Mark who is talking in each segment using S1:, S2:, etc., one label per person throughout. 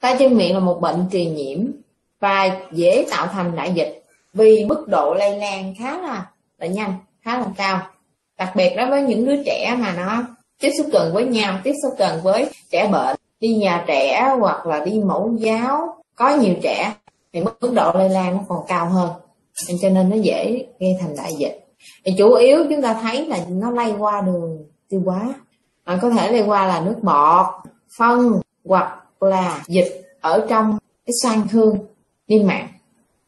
S1: tay chân miệng là một bệnh truyền nhiễm và dễ tạo thành đại dịch vì mức độ lây lan khá là là nhanh khá là cao. Đặc biệt đối với những đứa trẻ mà nó tiếp xúc gần với nhau tiếp xúc gần với trẻ bệnh đi nhà trẻ hoặc là đi mẫu giáo có nhiều trẻ thì mức độ lây lan nó còn cao hơn. Cho nên nó dễ gây thành đại dịch. Thì chủ yếu chúng ta thấy là nó lây qua đường tiêu hóa. À, có thể lây qua là nước bọt phân hoặc là dịch ở trong cái xoang thương niêm mạc.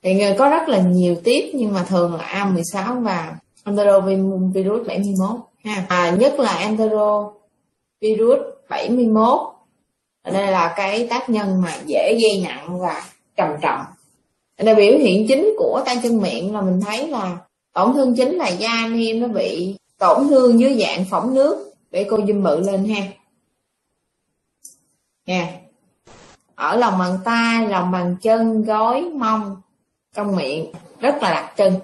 S1: Thì người có rất là nhiều tiếp nhưng mà thường là A16 và enterovirus 71 ha. À, nhất là enterovirus 71 đây là cái tác nhân mà dễ gây nặng và trầm trọng. Đây biểu hiện chính của tay chân miệng là mình thấy là tổn thương chính là da niêm nó bị tổn thương dưới dạng phỏng nước để cô zoom bự lên ha. Nha ở lòng bàn tay, lòng bàn chân, gối, mông, trong miệng. Rất là đặc trưng.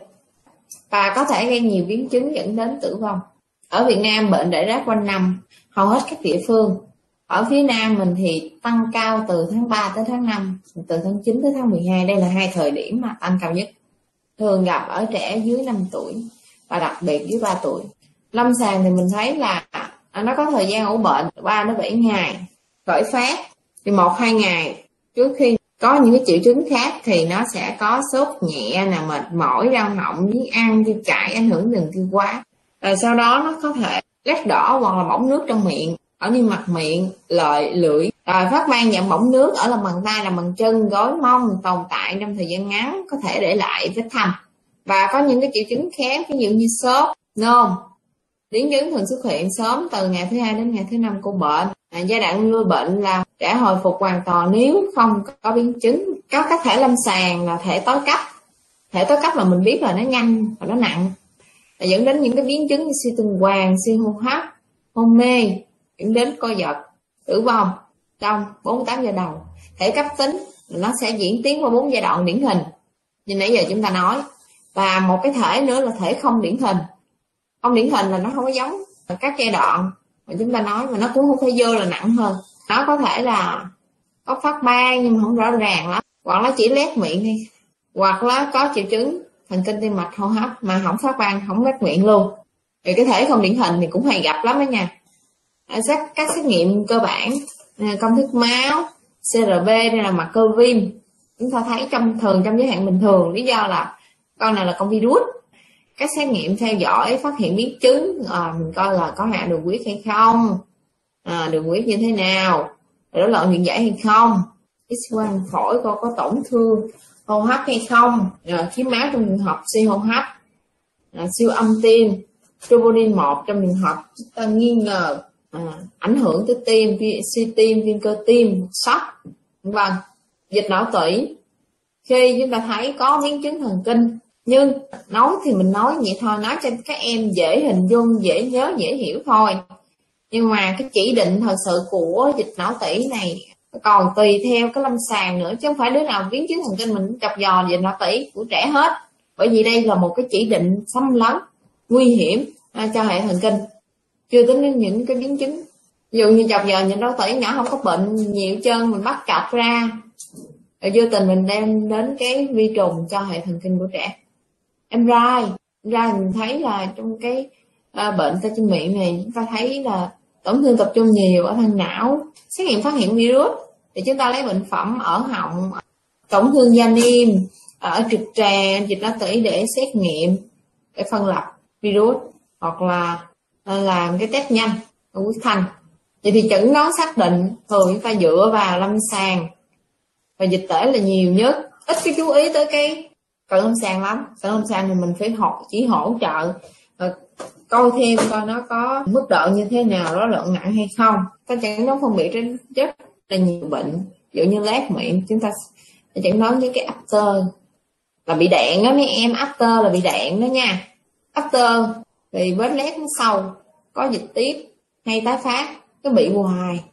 S1: Và có thể gây nhiều biến chứng dẫn đến tử vong. Ở Việt Nam, bệnh rải rác quanh năm, hầu hết các địa phương. Ở phía Nam mình thì tăng cao từ tháng 3 tới tháng 5 từ tháng 9 tới tháng 12 đây là hai thời điểm mà tăng cao nhất. Thường gặp ở trẻ dưới 5 tuổi và đặc biệt dưới 3 tuổi. Lâm sàng thì mình thấy là nó có thời gian ủ bệnh 3 đến 7 ngày, khởi phát thì một, hai ngày trước khi có những cái triệu chứng khác thì nó sẽ có sốt nhẹ là mệt mỏi, đau họng với ăn tiêu chảy ảnh hưởng đường tiêu hóa. Rồi sau đó nó có thể lét đỏ hoặc là bỏng nước trong miệng, ở niêm mặt miệng, lợi, lưỡi. Rồi phát ban dạng bỏng nước ở lòng bàn tay, lòng bàn chân, gối, mông, tồn tại trong thời gian ngắn, có thể để lại vết thâm. Và có những cái triệu chứng khác, ví dụ như sốt, nôn. Biến chứng thường xuất hiện sớm từ ngày thứ hai đến ngày thứ năm của bệnh à, giai đoạn nuôi bệnh là trẻ hồi phục hoàn toàn nếu không có biến chứng. Có các thể lâm sàng là thể tối cấp. Thể tối cấp là mình biết là nó nhanh và nó nặng. Là dẫn đến những cái biến chứng như suy tuần hoàn suy hô hấp hôn mê dẫn đến co giật tử vong trong 48 giờ đầu. Thể cấp tính nó sẽ diễn tiến qua bốn giai đoạn điển hình. Như nãy giờ chúng ta nói. Và một cái thể nữa là thể không điển hình. Không điển hình là nó không có giống. Các giai đoạn mà chúng ta nói mà nó cũng không phải vô là nặng hơn. Nó có thể là có phát ban nhưng mà không rõ ràng lắm. Hoặc nó chỉ lét miệng đi. Hoặc là có triệu chứng thần kinh tim mạch hô hấp mà không phát ban không lét miệng luôn. Thì cái thể không điển hình thì cũng hay gặp lắm đó nha. Ờ, xét các, xét nghiệm cơ bản ờ, công thức máu crb đây là mặt cơ viêm. Chúng ta thấy trong thường trong giới hạn bình thường lý do là con này là con virus các xét nghiệm theo dõi phát hiện biến chứng à, mình coi là có hạ đường huyết hay không à, đường huyết như thế nào rối loạn điện giải hay không x quang phổi coi có tổn thương hô hấp hay không ờ, à, khí máu trong trường hợp suy hô hấp à, siêu âm tim troponin một trong trường hợp chúng ta nghi ngờ à, ảnh hưởng tới tim suy tim viêm cơ tim sốc vâng dịch não tủy. Khi chúng ta thấy có biến chứng thần kinh nhưng nói thì mình nói vậy thôi, nói cho các em dễ hình dung, dễ nhớ, dễ hiểu thôi. Nhưng mà cái chỉ định thật sự của dịch não tủy này, còn tùy theo cái lâm sàng nữa, chứ không phải đứa nào biến chứng thần kinh mình chọc giò dịch não tủy của trẻ hết. Bởi vì đây là một cái chỉ định xâm lấn, nguy hiểm à, cho hệ thần kinh. Chưa tính đến những cái biến chứng. Ví dụ như chọc giò những não tủy nhỏ, không có bệnh nhiều chân, mình bắt chọc ra. Rồi vô tình mình đem đến cái vi trùng cho hệ thần kinh của trẻ em rai. Em rai mình thấy là trong cái à, bệnh tay chân miệng này chúng ta thấy là tổn thương tập trung nhiều ở thân não. Xét nghiệm phát hiện virus thì chúng ta lấy bệnh phẩm ở họng tổn thương da niêm à, ở trực tràng dịch lá tủy để xét nghiệm để phân lập virus hoặc là à, làm cái test nhanh ở huyết thanh. Vậy thì chẩn đoán xác định thường chúng ta dựa vào lâm sàng và dịch tễ là nhiều nhất. Ít cái chú ý tới cái cận lâm sàng lắm. Cận lâm sàng thì mình phải học chỉ hỗ trợ. Coi thêm coi nó có mức độ như thế nào đó lượng nặng hay không. Ta chẳng đoán phân biệt trên rất là nhiều bệnh. Ví dụ như lát miệng, chúng ta chẳng nói với cái after. Là bị đạn đó mấy em after là bị đạn đó nha. After thì vết lét nó sâu, có dịch tiếp hay tái phát cái bị hoài.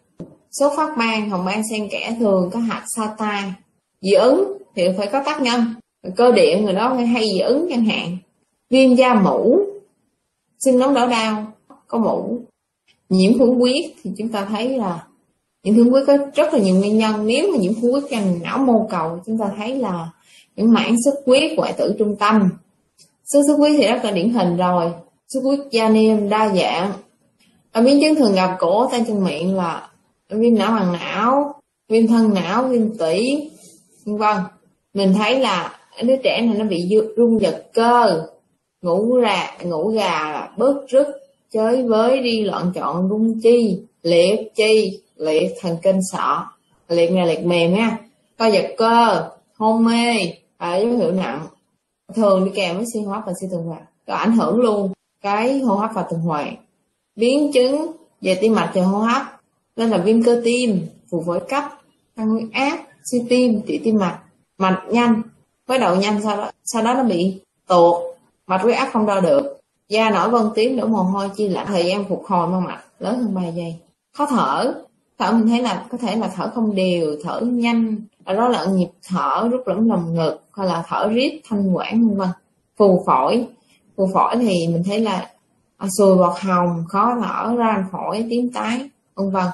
S1: Số phát ban, hồng ban xen kẽ thường, có hạt sa tai dị ứng thì phải có tác nhân cơ địa người đó hay dị ứng chẳng hạn. Viêm da mũ sưng nóng đỏ đau. Có mũ nhiễm khuẩn huyết thì chúng ta thấy là nhiễm khuẩn huyết có rất là nhiều nguyên nhân. Nếu mà nhiễm khuẩn huyết trong não mô cầu, chúng ta thấy là những mảng xuất huyết ngoại tử trung tâm. Xuất xuất huyết thì rất là điển hình rồi. Xuất huyết da niêm, đa dạng. Ở biến chứng thường gặp của tay chân miệng là viêm não bằng não, viêm thân não, viêm tủy, vân vân. Mình thấy là đứa trẻ này nó bị rung giật cơ. Ngủ ra, ngủ gà là bớt rứt. Chới với đi loạn chọn, rung chi. Liệt chi. Liệt thần kinh sọ. Liệt này liệt mềm nha co giật cơ. Hôn mê. Và dấu hiệu nặng. Thường đi kèm với suy hô hấp và suy tuần hoàn. Có ảnh hưởng luôn cái hô hấp và tuần hoàn. Biến chứng về tim mạch và hô hấp. Nên là viêm cơ tim phù phổi cấp, tăng huyết áp, suy tim trị tim mạch. Mạch nhanh với đầu nhanh, sau đó sau đó nó bị tuột mạch huyết áp không đo được. Da nổi vân tím, đổ mồ hôi, chi lại thời gian phục hồi mau mạch lớn hơn 3 giây. Khó thở thở mình thấy là, có thể là thở không đều, thở nhanh, đó là nhịp thở rút lẫn lồng ngực hay là thở rít thanh quản, vân vân. Phù phổi phù phổi thì mình thấy là à, sùi bọt hồng, khó thở ra phổi, tím tái, vân vân.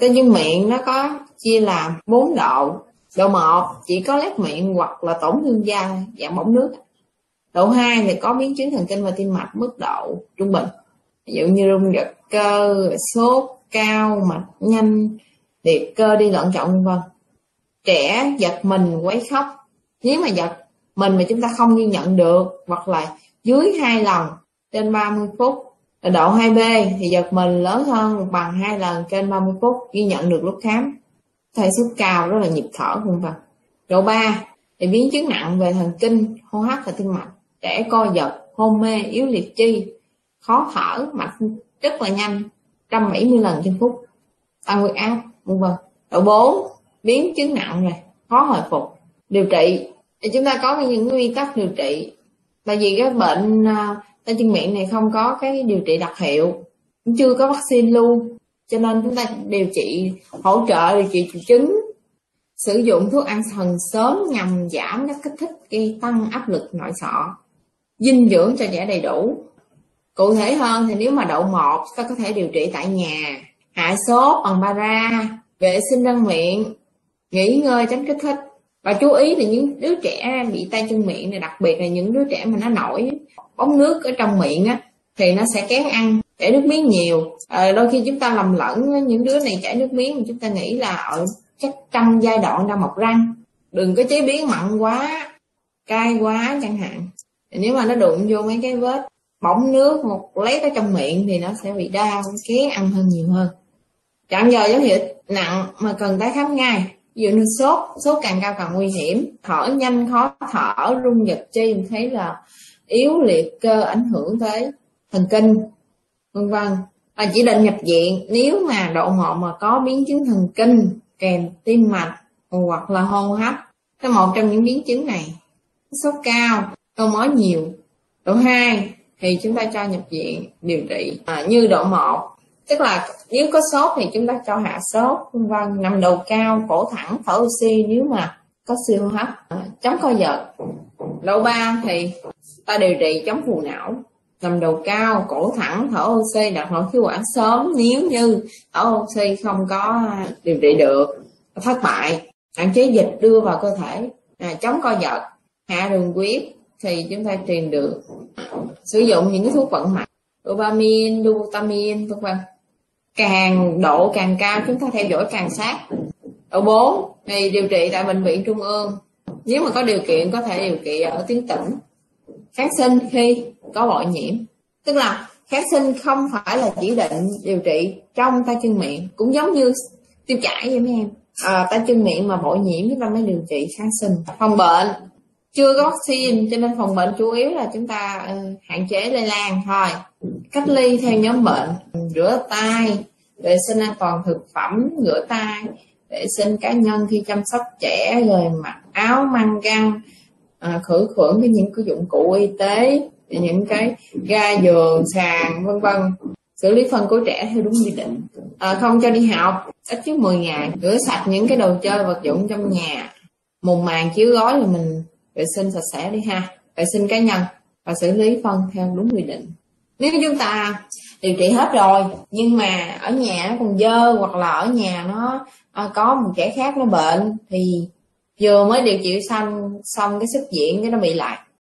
S1: Cái chân miệng nó có chia làm bốn độ độ một chỉ có lét miệng hoặc là tổn thương da, dạng bỏng nước. Độ 2 thì có biến chứng thần kinh và tim mạch mức độ trung bình. Ví dụ như rung giật cơ, sốt, cao, mạch nhanh, liệt cơ đi loạn trọng, vân vân. Trẻ giật mình, quấy khóc. Nếu mà giật mình mà chúng ta không ghi nhận được hoặc là dưới hai lần trên 30 phút độ 2B thì giật mình lớn hơn bằng hai lần trên 30 phút ghi nhận được lúc khám thay sốt cao đó là nhịp thở vân vân. Độ 3 thì biến chứng nặng về thần kinh, hô hấp và tim mạch. Trẻ co giật, hôn mê, yếu liệt chi, khó thở, mạch rất là nhanh 170 lần trên phút. Tăng huyết áp, vân vân. Độ 4 biến chứng nặng này, khó hồi phục. Điều trị, thì chúng ta có những nguyên tắc điều trị. Tại vì cái bệnh ờ, tay chân miệng này không có cái điều trị đặc hiệu. Cũng chưa có vaccine luôn cho nên chúng ta điều trị hỗ trợ điều trị triệu chứng, sử dụng thuốc an thần sớm nhằm giảm các kích thích gây tăng áp lực nội sọ, dinh dưỡng cho trẻ đầy đủ. Cụ thể hơn thì nếu mà độ một ta có thể điều trị tại nhà, hạ sốt bằng bara vệ sinh răng miệng, nghỉ ngơi tránh kích thích. Và chú ý thì những đứa trẻ bị tay chân miệng này, đặc biệt là những đứa trẻ mà nó nổi bóng nước ở trong miệng á, thì nó sẽ kén ăn chảy nước miếng nhiều. À, đôi khi chúng ta lầm lẫn những đứa này chảy nước miếng mà chúng ta nghĩ là ở chắc trong giai đoạn đang mọc răng. Đừng có chế biến mặn quá cay quá chẳng hạn. Nếu mà nó đụng vô mấy cái vết bỏng nước một lấy ở trong miệng thì nó sẽ bị đau kén ăn hơn nhiều hơn. Chẳng giờ dấu hiệu nặng mà cần tái khám ngay. Ví dụ như sốt sốt càng cao càng nguy hiểm. Thở nhanh khó thở rung giật chi thấy là yếu liệt cơ ảnh hưởng tới thần kinh vân vân. Và chỉ định nhập viện. Nếu mà độ ngộ mà có biến chứng thần kinh kèm tim mạch hoặc là hô hấp cái một trong những biến chứng này sốt cao đau mối nhiều. Độ 2 thì chúng ta cho nhập viện điều trị à, như độ 1 tức là nếu có sốt thì chúng ta cho hạ sốt vân vân. Nằm đầu cao cổ thẳng thở oxy nếu mà có siêu hô hấp à, chống co giật. Độ 3 thì ta điều trị chống phù não nằm đầu cao cổ thẳng thở oxy đặt nội khí quản sớm nếu như thở oxy không có điều trị được thất bại. Hạn chế dịch đưa vào cơ thể à, chống co giật hạ đường huyết thì chúng ta truyền được. Sử dụng những cái thuốc vận mạch dopamine dopamine vân vân. Càng độ càng cao chúng ta theo dõi càng sát. Độ 4 thì điều trị tại bệnh viện trung ương. Nếu mà có điều kiện có thể điều trị ở tuyến tỉnh kháng sinh khi có bội nhiễm. Tức là kháng sinh không phải là chỉ định điều trị trong tay chân miệng cũng giống như tiêu chảy vậy mấy em. À, tay chân miệng mà bội nhiễm chúng ta mới điều trị kháng sinh. Phòng bệnh chưa có vaccine cho nên phòng bệnh chủ yếu là chúng ta uh, hạn chế lây lan thôi. Cách ly theo nhóm bệnh rửa tay vệ sinh an toàn thực phẩm rửa tay vệ sinh cá nhân khi chăm sóc trẻ rồi mặc áo măng găng à, khử khuẩn với những cái dụng cụ y tế những cái ga giường sàn vân vân. Xử lý phân của trẻ theo đúng quy định. À, không cho đi học ít trước 10 ngày. Rửa sạch những cái đồ chơi vật dụng trong nhà. Mùng màn chiếu gói là mình vệ sinh sạch sẽ đi ha. Vệ sinh cá nhân và xử lý phân theo đúng quy định. Nếu chúng ta điều trị hết rồi nhưng mà ở nhà nó còn dơ hoặc là ở nhà nó à, có một trẻ khác nó bệnh thì vừa mới điều trị xong xong cái xuất viện cái nó bị lại.